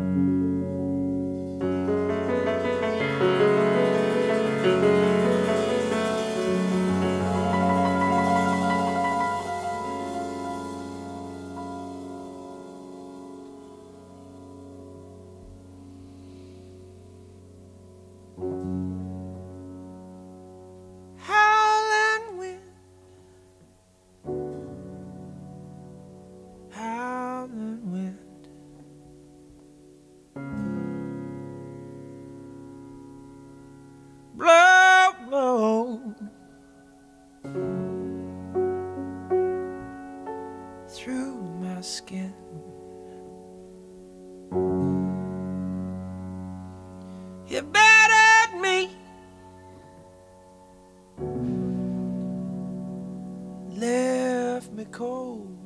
Howling skin. You battered me. left me cold.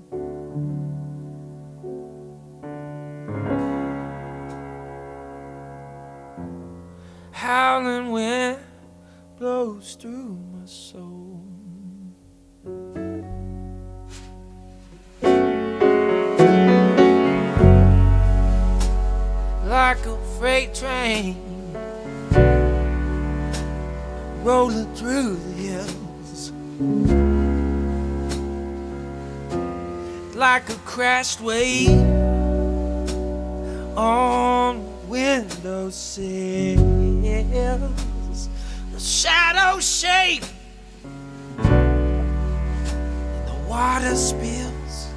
Howling wind blows through my soul. Like a freight train rolling through the hills. like a crashed wave on windowsills. The shadows shape and the water spills.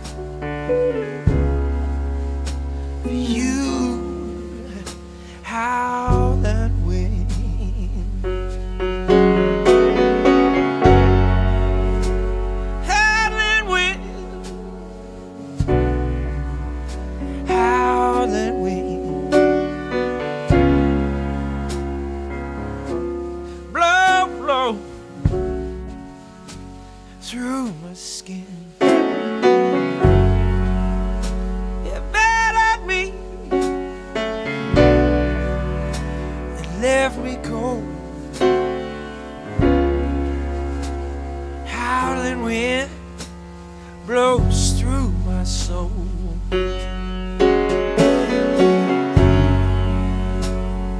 Through my skin. You battered me and left me cold. Howling wind blows through my soul.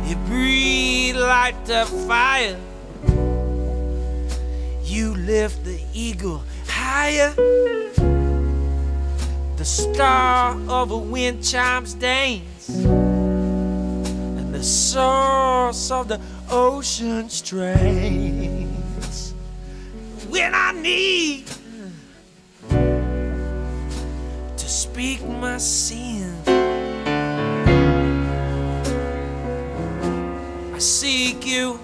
You breathe like the fire. You lift the eagle higher. The star of a wind chimes dance. And the source of the ocean strains. When I need to speak my sin. I seek you,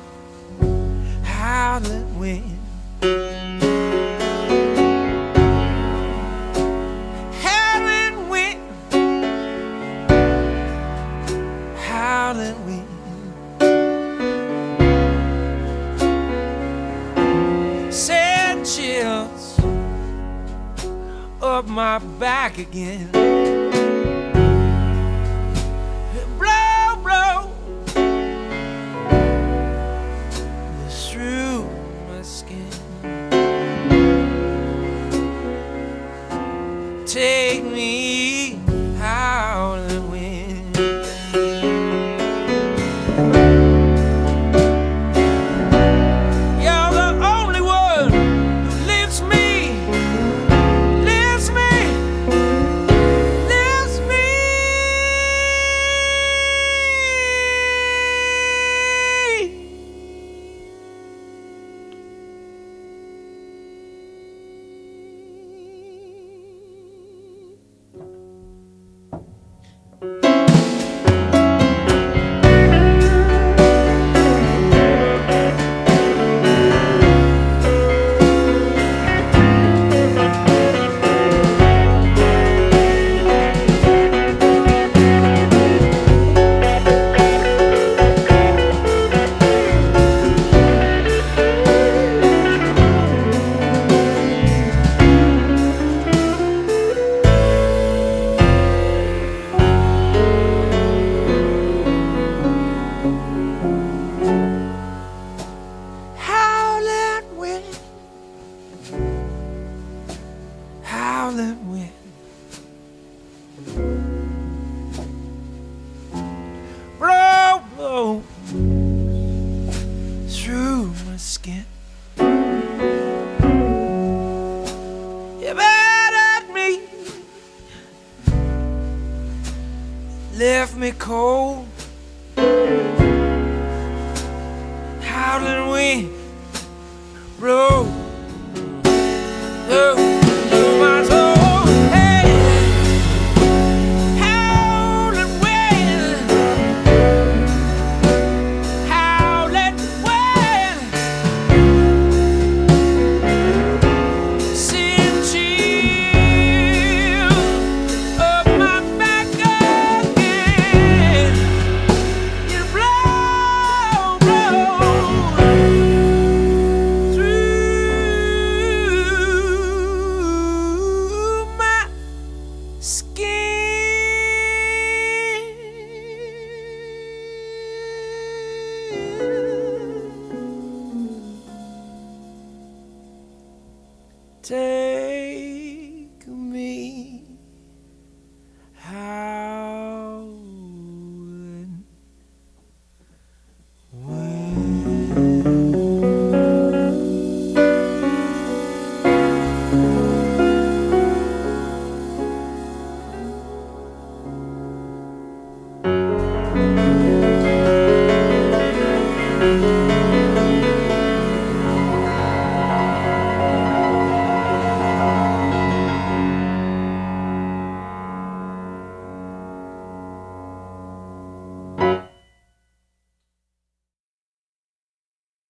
howling wind. Howling wind, howling wind. Chills up my back again. Take me that wind. Blow, through my skin. You're mad at me, left me cold.